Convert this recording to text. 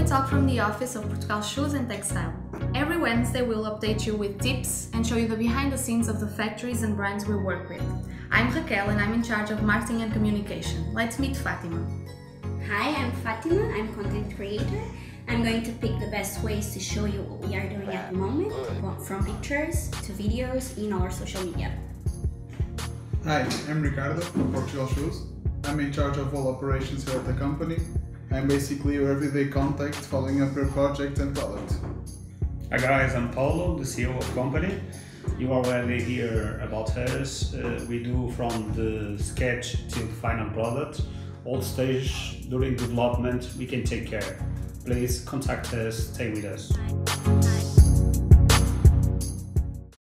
we talk from the office of Portugal Shoes and Textile. Every Wednesday we'll update you with tips and show you the behind the scenes of the factories and brands we work with. I'm Raquel and I'm in charge of marketing and communication. Let's meet Fatima. Hi, I'm Fatima. I'm content creator. I'm going to pick the best ways to show you what we are doing at the moment, from pictures to videos in our social media. Hi, I'm Ricardo from Portugal Shoes. I'm in charge of all operations here at the company. I'm basically your everyday contact following up your project and product. Hi guys, I'm Paulo, the CEO of company. You already hear about us. Uh, we do from the sketch to the final product. All stage during development, we can take care. Please contact us, stay with us.